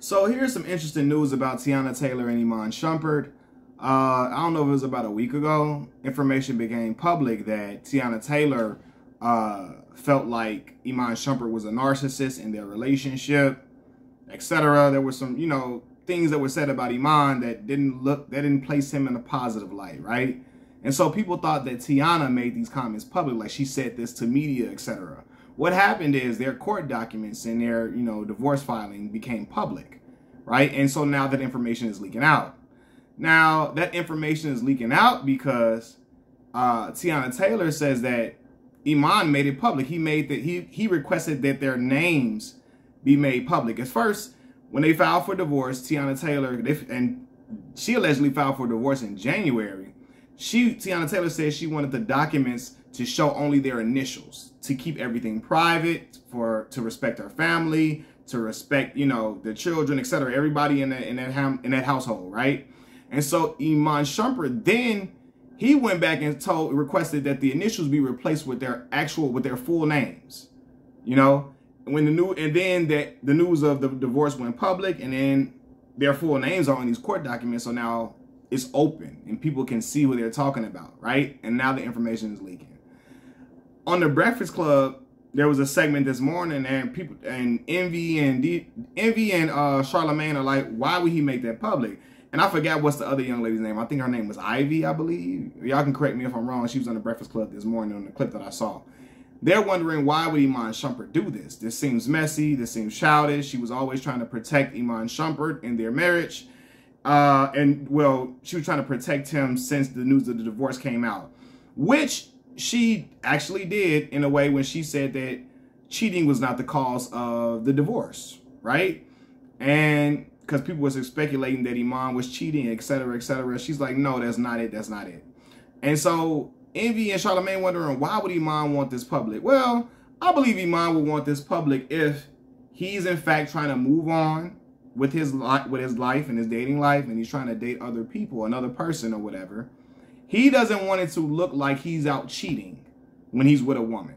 So here's some interesting news about Teyana Taylor and Iman Shumpert. Uh, I don't know if it was about a week ago. Information became public that Teyana Taylor uh, felt like Iman Shumpert was a narcissist in their relationship, etc. There were some, you know, things that were said about Iman that didn't look, that didn't place him in a positive light, right? And so people thought that Teyana made these comments public, like she said this to media, etc. What happened is their court documents and their, you know, divorce filing became public, right? And so now that information is leaking out. Now that information is leaking out because uh, Teyana Taylor says that Iman made it public. He made that he he requested that their names be made public. At first, when they filed for divorce, Teyana Taylor they, and she allegedly filed for divorce in January. She Teyana Taylor says she wanted the documents to show only their initials, to keep everything private, for to respect her family, to respect, you know, the children, etc. Everybody in that in that ham, in that household, right? And so Iman Shumpert then he went back and told requested that the initials be replaced with their actual with their full names. You know, when the new and then that the news of the divorce went public and then their full names are on these court documents. So now it's open and people can see what they're talking about, right? And now the information is leaking on the Breakfast Club, there was a segment this morning, and people and Envy and Envy and uh, Charlemagne are like, why would he make that public? And I forgot what's the other young lady's name. I think her name was Ivy, I believe. Y'all can correct me if I'm wrong. She was on the Breakfast Club this morning on the clip that I saw. They're wondering why would Iman Shumpert do this? This seems messy. This seems childish. She was always trying to protect Iman Shumpert in their marriage. Uh, and, well, she was trying to protect him since the news of the divorce came out. Which she actually did in a way when she said that cheating was not the cause of the divorce, right? And because people was speculating that Iman was cheating, etc., etc. She's like, no, that's not it. That's not it. And so Envy and Charlemagne wondering why would Iman want this public? Well, I believe Iman would want this public if he's in fact trying to move on with his life, with his life and his dating life, and he's trying to date other people, another person or whatever. He doesn't want it to look like he's out cheating when he's with a woman,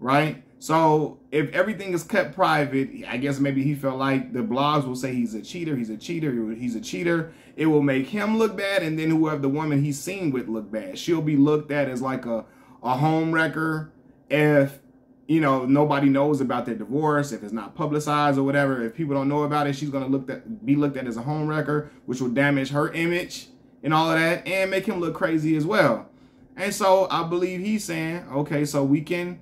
right? So if everything is kept private, I guess maybe he felt like the blogs will say he's a cheater, he's a cheater, he's a cheater. It will make him look bad, and then whoever the woman he's seen with look bad. She'll be looked at as like a, a home wrecker if you know nobody knows about their divorce, if it's not publicized or whatever. If people don't know about it, she's gonna look at be looked at as a home wrecker, which will damage her image and all of that and make him look crazy as well. And so I believe he's saying, okay, so we can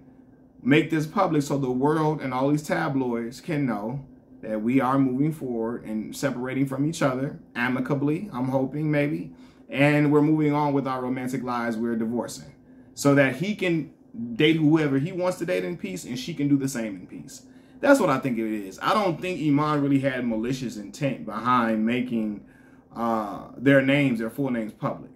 make this public so the world and all these tabloids can know that we are moving forward and separating from each other amicably, I'm hoping maybe, and we're moving on with our romantic lives, we're divorcing. So that he can date whoever he wants to date in peace and she can do the same in peace. That's what I think it is. I don't think Iman really had malicious intent behind making uh, their names, their full names public.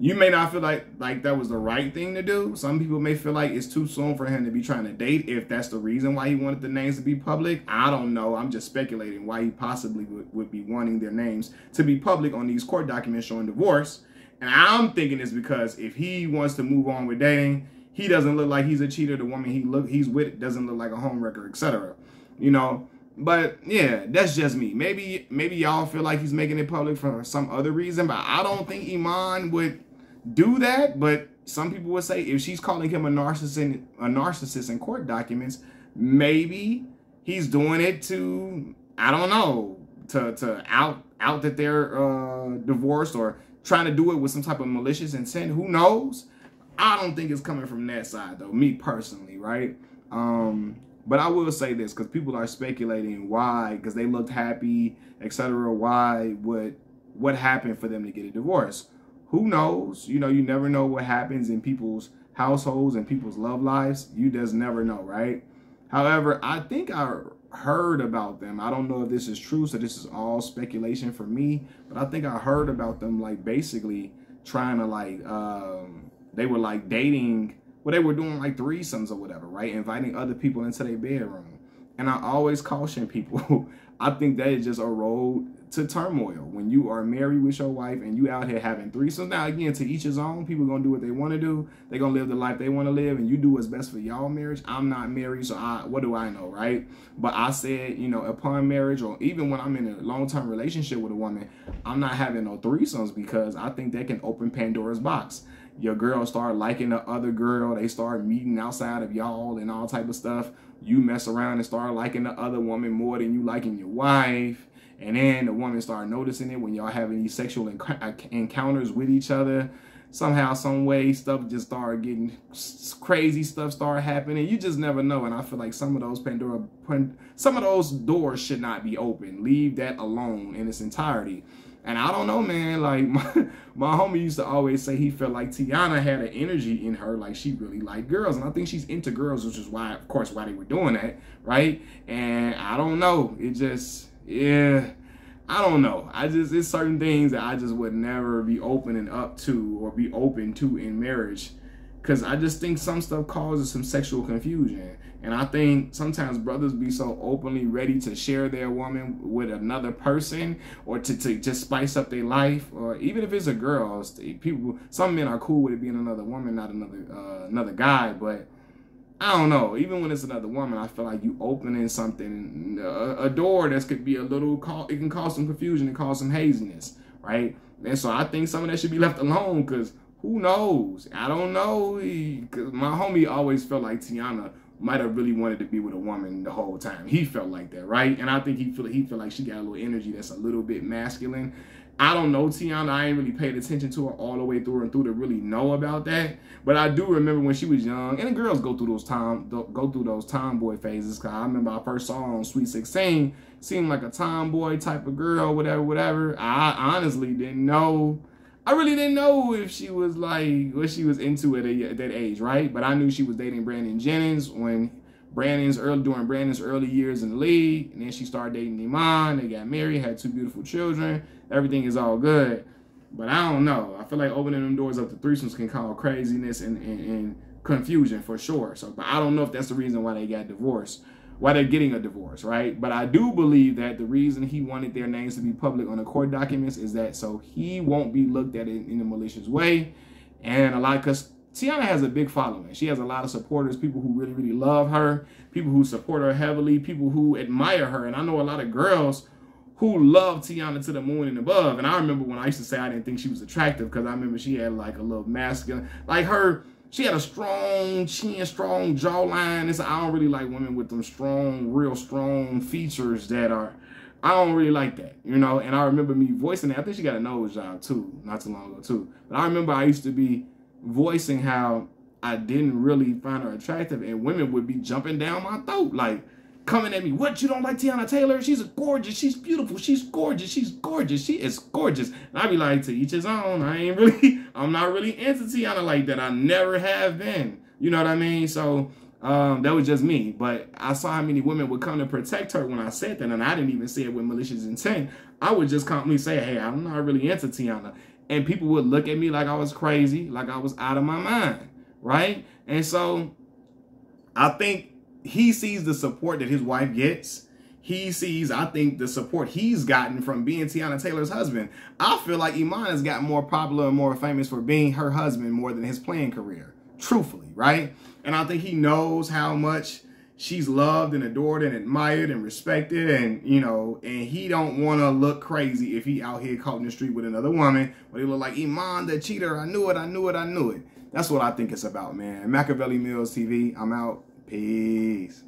You may not feel like like that was the right thing to do. Some people may feel like it's too soon for him to be trying to date if that's the reason why he wanted the names to be public. I don't know. I'm just speculating why he possibly would, would be wanting their names to be public on these court documents showing divorce. And I'm thinking it's because if he wants to move on with dating, he doesn't look like he's a cheater. The woman he look he's with doesn't look like a homewrecker, etc. You know, but yeah, that's just me. Maybe maybe y'all feel like he's making it public for some other reason, but I don't think Iman would do that. But some people would say if she's calling him a narcissist, a narcissist in court documents, maybe he's doing it to I don't know to to out out that they're uh, divorced or trying to do it with some type of malicious intent. Who knows? I don't think it's coming from that side though. Me personally, right? Um, but I will say this because people are speculating why, because they looked happy, etc. Why would what happened for them to get a divorce? Who knows? You know, you never know what happens in people's households and people's love lives. You just never know, right? However, I think I heard about them. I don't know if this is true, so this is all speculation for me. But I think I heard about them like basically trying to like um, they were like dating well, they were doing like threesomes or whatever, right? Inviting other people into their bedroom. And I always caution people. I think that is just a road to turmoil when you are married with your wife and you out here having threesomes. Now, again, to each his own. People gonna do what they want to do. They gonna live the life they want to live, and you do what's best for y'all marriage. I'm not married, so I what do I know, right? But I said, you know, upon marriage, or even when I'm in a long term relationship with a woman, I'm not having no threesomes because I think that can open Pandora's box. Your girl start liking the other girl. They start meeting outside of y'all and all type of stuff. You mess around and start liking the other woman more than you liking your wife and then the woman start noticing it when y'all having these sexual enc uh, encounters with each other. Somehow, some way, stuff just start getting crazy. Stuff start happening. You just never know. And I feel like some of those Pandora, some of those doors should not be open. Leave that alone in its entirety. And I don't know, man. Like my, my homie used to always say he felt like Teyana had an energy in her, like she really liked girls. And I think she's into girls, which is why, of course, why they were doing that, right? And I don't know. It just yeah, I don't know. I just it's certain things that I just would never be opening up to or be open to in marriage. Cause I just think some stuff causes some sexual confusion. And I think sometimes brothers be so openly ready to share their woman with another person or to, to just spice up their life. Or even if it's a girl, people some men are cool with it being another woman, not another uh, another guy, but I don't know. Even when it's another woman, I feel like you opening something, a, a door that could be a little, call it can cause some confusion and cause some haziness, right? And so I think some of that should be left alone because who knows? I don't know. Cause my homie always felt like Teyana might have really wanted to be with a woman the whole time. He felt like that, right? And I think he feel he felt like she got a little energy that's a little bit masculine. I don't know Teyana. I ain't really paid attention to her all the way through and through to really know about that. But I do remember when she was young, and the girls go through those time go through those tomboy phases. Cause I remember I first saw her on Sweet 16, seemed like a tomboy type of girl, whatever, whatever. I honestly didn't know. I really didn't know if she was like what she was into at, a, at that age, right? But I knew she was dating Brandon Jennings when Brandon's early during Brandon's early years in the league, and then she started dating Iman. They got married, had two beautiful children. Everything is all good, but I don't know. I feel like opening them doors up to threesomes can cause craziness and, and, and confusion for sure. So, but I don't know if that's the reason why they got divorced, why they're getting a divorce, right? But I do believe that the reason he wanted their names to be public on the court documents is that so he won't be looked at in, in a malicious way, and a lot because Teyana has a big following. She has a lot of supporters, people who really, really love her, people who support her heavily, people who admire her. And I know a lot of girls who love Teyana to the moon and above. And I remember when I used to say I didn't think she was attractive because I remember she had like a little masculine, like her, she had a strong chin, strong jawline. It's, I don't really like women with them strong, real strong features that are, I don't really like that, you know? And I remember me voicing that. I think she got a nose job too, not too long ago too. But I remember I used to be voicing how I didn't really find her attractive, and women would be jumping down my throat, like coming at me. What you don't like Teyana Taylor? She's a gorgeous. She's beautiful. She's gorgeous. She's gorgeous. She is gorgeous. And I'd be like, to each his own. I ain't really, I'm not really into Teyana like that. I never have been. You know what I mean? So um, that was just me. But I saw how many women would come to protect her when I said that, and I didn't even say it with malicious intent. I would just calmly say, hey, I'm not really into Teyana. and people would look at me like I was crazy, like I was out of my mind, right? And so I think he sees the support that his wife gets. He sees, I think, the support he's gotten from being Teyana Taylor's husband. I feel like Iman has gotten more popular and more famous for being her husband more than his playing career, truthfully, right? And I think he knows how much she's loved and adored and admired and respected and you know and he don't want to look crazy if he out here caught in the street with another woman but he look like iman the cheater i knew it i knew it i knew it that's what i think it's about man Mackaveli Millz tv i'm out peace